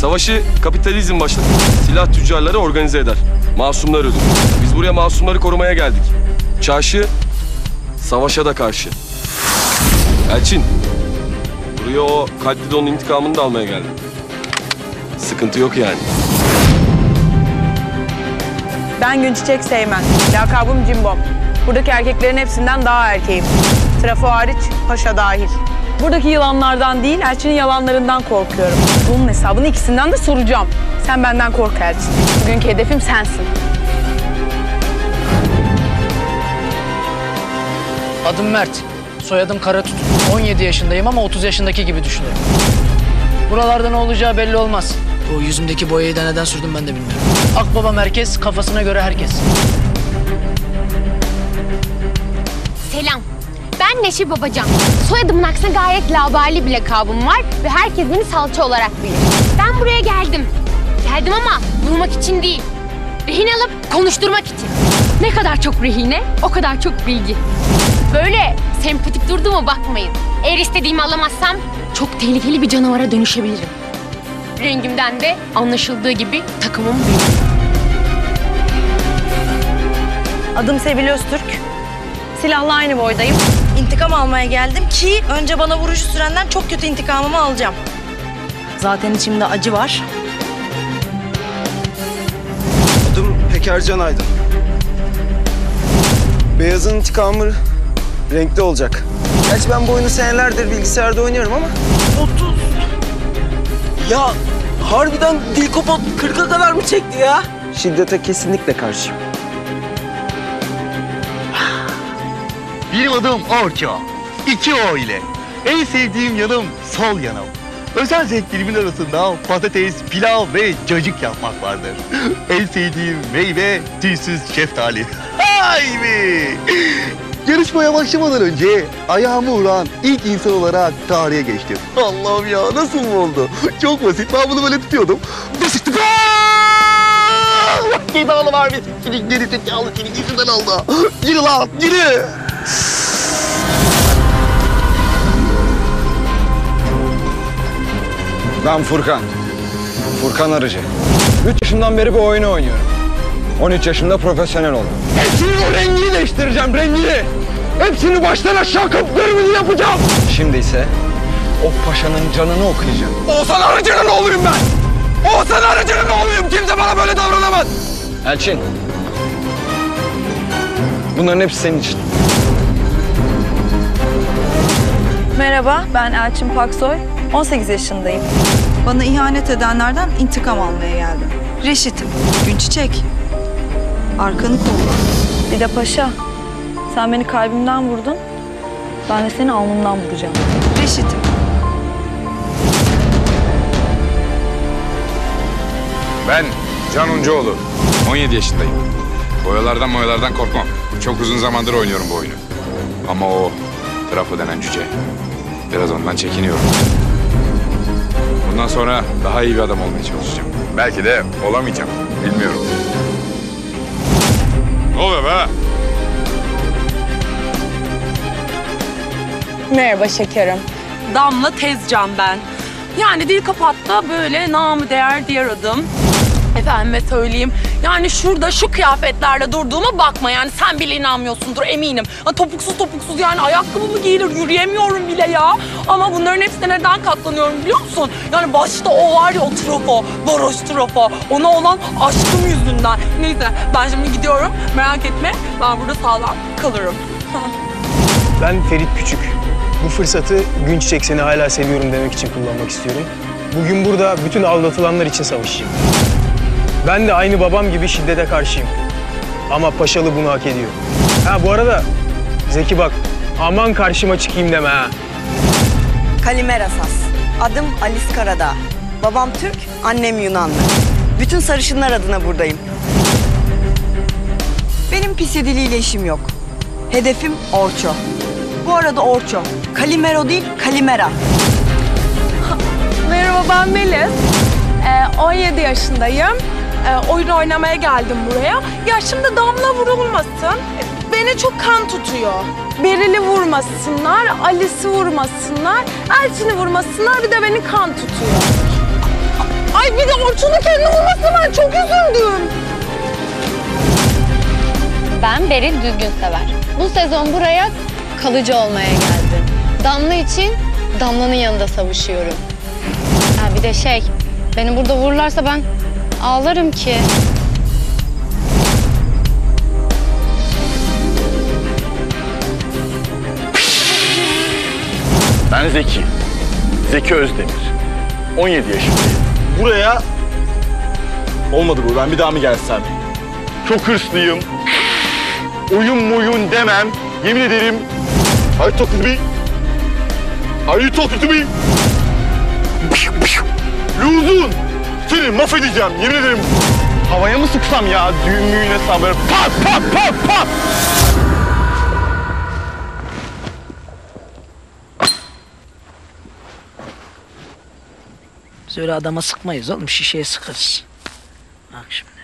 Savaşı kapitalizm başlatır. Silah tüccarları organize eder. Masumlar ölür. Biz buraya masumları korumaya geldik. Çarşı savaşa da karşı. Elçin, buraya o kalpli intikamını da almaya geldim. Sıkıntı yok yani. Ben Günçiçek Seymen. Lakabım Cimbom. Buradaki erkeklerin hepsinden daha erkeğim. Trafo hariç, paşa dahil. Buradaki yılanlardan değil, Elçin'in yalanlarından korkuyorum. Bunun hesabını ikisinden de soracağım. Sen benden kork Elçin. Bugünkü hedefim sensin. Adım Mert. Soyadım Karatut. 17 yaşındayım ama 30 yaşındaki gibi düşünüyorum. Buralarda ne olacağı belli olmaz. O yüzümdeki boyayı da neden sürdüm ben de bilmiyorum. Akbaba merkez, kafasına göre herkes. Selam. Ben Neşe Babacan. Soyadımın aksine gayet labali bir lakabım var ve herkes beni salça olarak bilir. Ben buraya geldim. Geldim ama vurmak için değil. Rehin alıp konuşturmak için. Ne kadar çok rehine, o kadar çok bilgi. Böyle sempatik durduğuma bakmayın. Eğer istediğimi alamazsam çok tehlikeli bir canavara dönüşebilirim. Rengimden de anlaşıldığı gibi takımım büyük. Adım Sevil Öztürk. Silahla aynı boydayım. İntikam almaya geldim ki önce bana vurucu sürenden çok kötü intikamımı alacağım. Zaten içimde acı var. Adım Peker Can Aydın. Beyazın intikamı renkli olacak. Gerçi ben bu oyunu senelerdir bilgisayarda oynuyorum ama... 30. Ya harbiden dil kopat 40'a kadar mı çekti ya? Şiddete kesinlikle karşıyım. Benim adım Orço. İki O ile. En sevdiğim yanım sol yanım. Özel zevklerimin arasında patates, pilav ve cacık yapmak vardır. En sevdiğim meyve tüysüz şeftali. Hay be! Yarışmaya başlamadan önce ayağımı vuran ilk insan olarak tarihe geçtim. Allah'ım ya nasıl oldu? Çok basit. Ben bunu böyle tutuyordum. Basit. Allah cezanı vermesin. Senin geri zekalı senin yüzünden oldu. Yürü lan yürü. Ben Furkan. Furkan Arıcı. 3 yaşından beri bu oyunu oynuyorum. 13 yaşında profesyonel oldum. Hepsinin rengini değiştireceğim, rengini. Hepsini baştan aşağı kıpkırmızı yapacağım. Şimdi ise o paşanın canını okuyacağım. Oğuzhan Arıcı'nın oğluyum ben. Oğuzhan Arıcı'nın oğluyum. Kimse bana böyle davranamaz. Elçin. Bunların hepsi senin için. Merhaba, ben Elçin Paksoy. 18 yaşındayım. Bana ihanet edenlerden intikam almaya geldim. Reşit'im, Günçiçek. Arkanı kolla. Bir de paşa. Sen beni kalbimden vurdun. Ben de seni alnımdan vuracağım. Reşit'im. Ben Can Uncuoğlu. 17 yaşındayım. Boyalardan boyalardan korkmam. Çok uzun zamandır oynuyorum bu oyunu. Ama o trafo denen cüce. Biraz ondan çekiniyorum. Bundan sonra daha iyi bir adam olmaya çalışacağım. Belki de olamayacağım. Bilmiyorum. Ne oluyor be? Merhaba şekerim. Damla Tezcan ben. Yani dil kapatta böyle namı değer diğer adım. Efendime söyleyeyim. Yani şurada şu kıyafetlerle durduğuma bakma yani sen bile inanmıyorsundur eminim. Ha, topuksuz topuksuz yani ayakkabı mı giyilir yürüyemiyorum bile ya. Ama bunların hepsine neden katlanıyorum biliyor musun? Yani başta o var ya o trafo, varoş trafo. Ona olan aşkım yüzünden. Neyse ben şimdi gidiyorum merak etme ben burada sağlam kalırım. Ben Ferit Küçük. Bu fırsatı gün çiçek seni hala seviyorum demek için kullanmak istiyorum. Bugün burada bütün aldatılanlar için savaşacağım. Ben de aynı babam gibi şiddete karşıyım. Ama Paşalı bunu hak ediyor. Ha bu arada Zeki bak aman karşıma çıkayım deme ha. Kalimer Asas. Adım Alice Karadağ. Babam Türk, annem Yunanlı. Bütün sarışınlar adına buradayım. Benim pis yediliyle işim yok. Hedefim Orço. Bu arada Orço. Kalimero değil, Kalimera. Merhaba ben Melis. Ee, 17 yaşındayım. Ee, oyun oynamaya geldim buraya. Ya şimdi Damla vurulmasın. Beni çok kan tutuyor. Beril'i vurmasınlar, Alice'i vurmasınlar, Elçin'i vurmasınlar bir de beni kan tutuyor. Ay Orçun'u kendi vurmasına ben çok üzüldüm. Ben Beril Düzgün Sever. Bu sezon buraya kalıcı olmaya geldim. Damla için Damla'nın yanında savaşıyorum. Ha bir de şey, beni burada vururlarsa ben ağlarım ki. Ben Zeki. Zeki Özdemir. 17 yaşındayım. Buraya... Olmadı bu. Ben bir daha mı gelsem? Çok hırslıyım. Oyun muyun demem. Yemin ederim. Are you talking to me? Are you talking to me? Luzun! Seni mahvedeceğim. Yemin ederim. Havaya mı sıksam ya? Düğün müğün hesabı. Pat pat pat pat! Biz öyle adama sıkmayız oğlum şişeye sıkarız. Bak şimdi.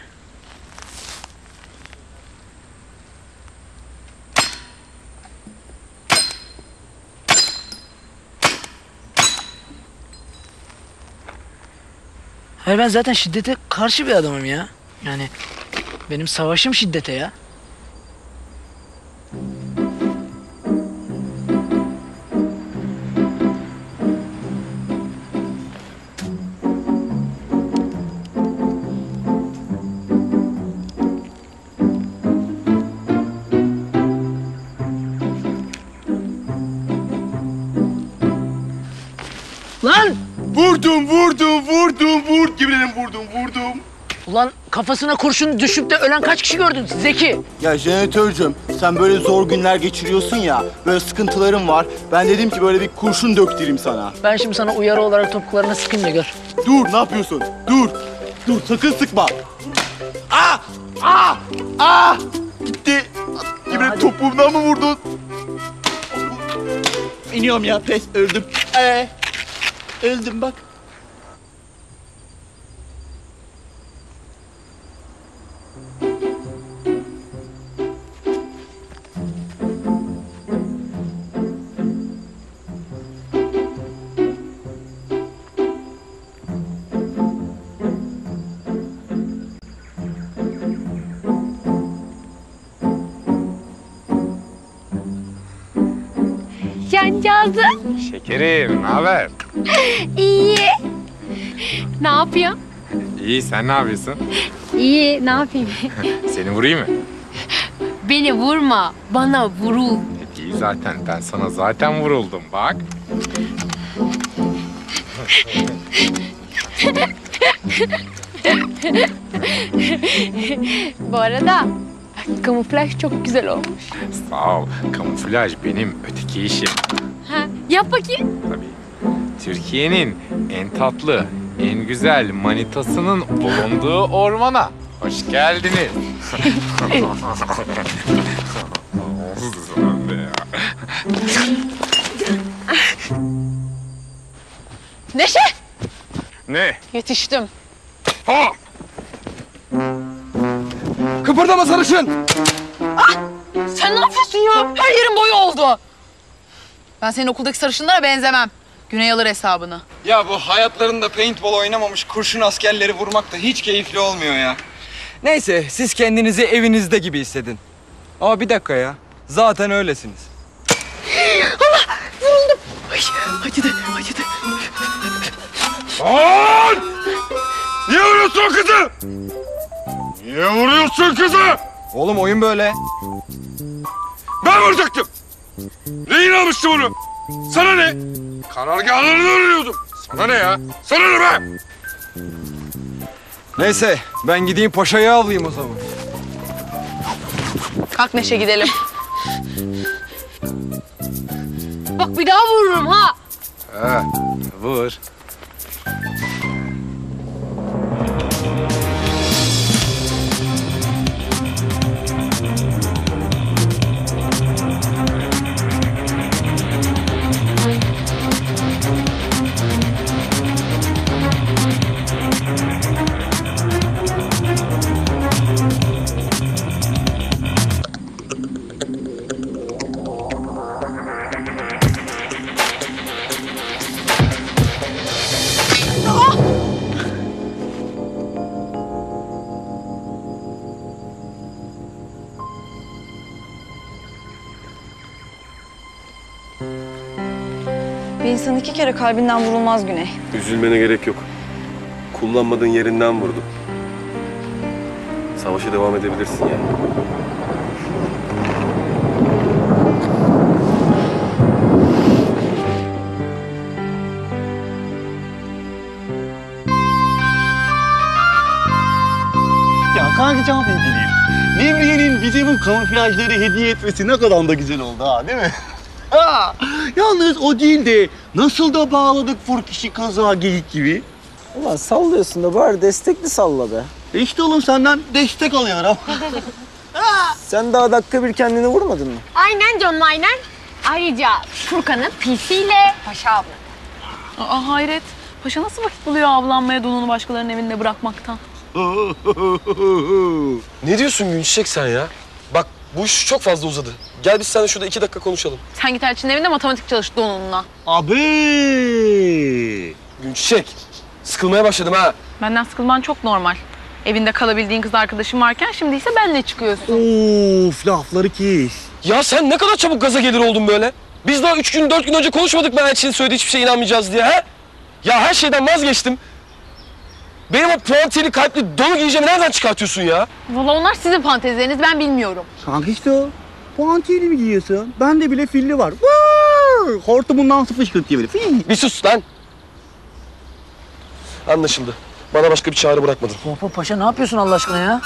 Hayır ben zaten şiddete karşı bir adamım ya. Yani benim savaşım şiddete ya. Lan! Vurdum, vurdum, vurdum, vur. Yemin ederim vurdum, vurdum. Ulan kafasına kurşun düşüp de ölen kaç kişi gördün Zeki? Ya jeneratörcüm sen böyle zor günler geçiriyorsun ya, böyle sıkıntıların var. Ben dedim ki böyle bir kurşun döktüreyim sana. Ben şimdi sana uyarı olarak topuklarına sıkayım da gör. Dur ne yapıyorsun? Dur. Dur sakın sıkma. Ah! Ah! Ah! Gitti. Yemin topuğumdan mı vurdun? İniyorum ya pes öldüm. Ee, öldüm bak. Cancağızım. Şekerim, ne haber? İyi. Ne yapıyorsun? İyi, sen ne yapıyorsun? İyi, ne yapayım? Seni vurayım mı? Beni vurma, bana vurul. İyi zaten, ben sana zaten vuruldum bak. Bu arada kamuflaj çok güzel olmuş. Sağ ol, kamuflaj benim öteki işim. Yap bakayım. Tabii. Türkiye'nin en tatlı, en güzel manitasının bulunduğu ormana hoş geldiniz. Neşe! Ne? Yetiştim. Ha! Kıpırdama sarışın! Sen ne yapıyorsun ya? Her yerin boyu oldu. Ben senin okuldaki sarışınlara benzemem. Güney alır hesabını. Ya bu hayatlarında paintball oynamamış kurşun askerleri vurmak da hiç keyifli olmuyor ya. Neyse siz kendinizi evinizde gibi hissedin. Ama bir dakika ya. Zaten öylesiniz. Acıdı, acıdı. Lan! Niye vuruyorsun kızı? Niye vuruyorsun kızı? Oğlum oyun böyle. Ben vuracaktım. Rehin almıştı bunu. Sana ne? Karargahlarını öğreniyordum. Sana ne ya? Sana ne be? Neyse ben gideyim paşayı avlayayım o zaman. Kalk Neşe gidelim. Bak bir daha vururum ha. Ha, vur. İnsan iki kere kalbinden vurulmaz Güney. Üzülmene gerek yok. Kullanmadığın yerinden vurdum. Savaşa devam edebilirsin yani. Ya kanka çok ilgiliyim. Nevriye'nin bize bu kamuflajları hediye etmesi ne kadar da güzel oldu ha değil mi? Yalnız o değil de nasıl da bağladık furkişi kaza geyik gibi. Ulan sallıyorsun da bari destekli salla be. E İşte oğlum senden destek alıyorum. Sen daha dakika bir kendini vurmadın mı? Aynen John aynen. Ayrıca Furkan'ın PC ile Paşa abla. Aa hayret. Paşa nasıl vakit buluyor avlanmaya donunu başkalarının evinde bırakmaktan? Ne diyorsun Günçiçek sen ya? Bu iş çok fazla uzadı. Gel biz seninle şurada iki dakika konuşalım. Sen git Elçin'in evinde matematik çalış donunla. Abi. Günçiçek. Sıkılmaya başladım ha. Benden sıkılman çok normal. Evinde kalabildiğin kız arkadaşın varken şimdi ise benle çıkıyorsun. Of lafları kes. Ya sen ne kadar çabuk gaza gelir oldun böyle. Biz daha üç gün, dört gün önce konuşmadık mı Elçin'in söylediği hiçbir şeye inanmayacağız diye ha? Ya her şeyden vazgeçtim. Benim o puantiyeli kalpli donu giyeceğimi nereden çıkartıyorsun ya? Valla onlar sizin fantezileriniz ben bilmiyorum. Kanka işte o. Puantiyeli mi giyiyorsun? Bende bile filli var. Vaa! Hortumundan nasıl fışkırtıyor böyle. Fii. Bir sus lan. Anlaşıldı. Bana başka bir çağrı bırakmadın. Hop hop paşa ne yapıyorsun Allah aşkına ya?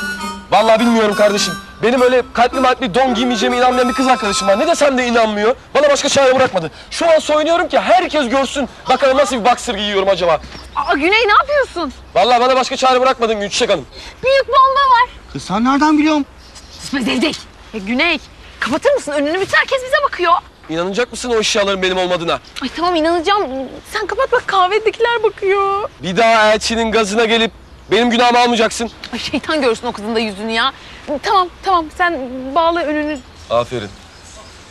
Vallahi bilmiyorum kardeşim. Benim öyle kalpli malpli don giymeyeceğime inanmayan bir kız arkadaşım var. Ne desem de inanmıyor. Bana başka çare bırakmadı. Şu an soyunuyorum ki herkes görsün. Bakalım nasıl bir boxer giyiyorum acaba. Aa Güney ne yapıyorsun? Vallahi bana başka çare bırakmadın Gülçiçek Hanım. Büyük bomba var. Kız sen nereden biliyorsun? Susma Zevzek. Ya Güney kapatır mısın önünü bütün herkes bize bakıyor. İnanacak mısın o eşyaların benim olmadığına? Ay tamam inanacağım. Sen kapat bak kahvedekiler bakıyor. Bir daha elçinin gazına gelip benim günahımı almayacaksın. Ay şeytan görsün o kızın da yüzünü ya. Tamam tamam sen bağla önünü. Aferin.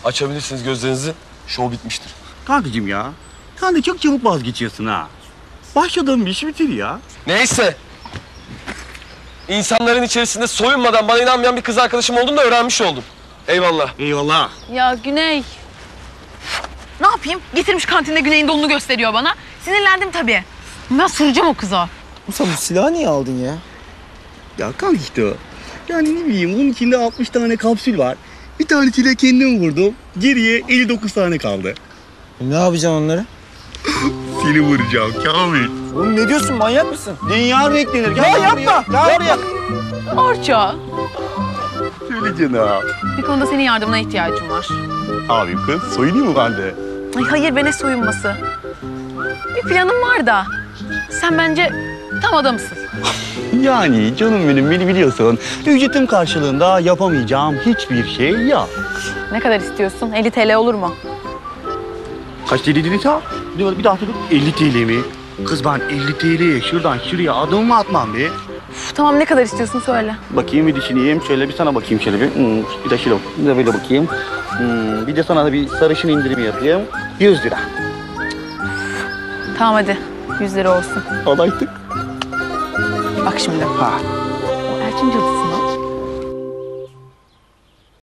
Açabilirsiniz gözlerinizi. Şov bitmiştir. Kankacığım ya. Sen de çok çabuk vazgeçiyorsun ha. Başladığın bir işi bitir ya. Neyse. İnsanların içerisinde soyunmadan bana inanmayan bir kız arkadaşım olduğunu da öğrenmiş oldum. Eyvallah. Eyvallah. Ya Güney. Ne yapayım? Getirmiş kantinde Güney'in donunu gösteriyor bana. Sinirlendim tabii. Ben soracağım o kıza. Sen bu silahı niye aldın ya? Ya kanka işte o. Yani ne bileyim bunun içinde 60 tane kapsül var. Bir tanesiyle kendim vurdum. Geriye 59 tane kaldı. Ne yapacaksın onları? Seni vuracağım Kamil. Oğlum ne diyorsun manyak mısın? Dünya beklenir. Gel Ya yapma, Gel buraya. Orça. Söyle canım. Bir konuda senin yardımına ihtiyacım var. Abim kız soyunayım mı ben de? Ay hayır be ne soyunması. Bir planım var da. Sen bence tam adamsın. Yani canım benim beni biliyorsun. Ücretim karşılığında yapamayacağım hiçbir şey yok. Ne kadar istiyorsun? 50 TL olur mu? Kaç TL dedin sen? Bir, daha söyle. 50 TL mi? Kız ben 50 TL'ye şuradan şuraya adım mı atmam be? Uf, tamam ne kadar istiyorsun söyle. Bakayım bir düşüneyim. Şöyle bir sana bakayım şöyle bir. Hmm, bir de şöyle, bir de böyle bakayım. Hmm, bir de sana da bir sarışın indirimi yapayım. 100 lira. Tamam hadi. 100 lira olsun. Alaytık. Bak şimdi. Ha. Cadısı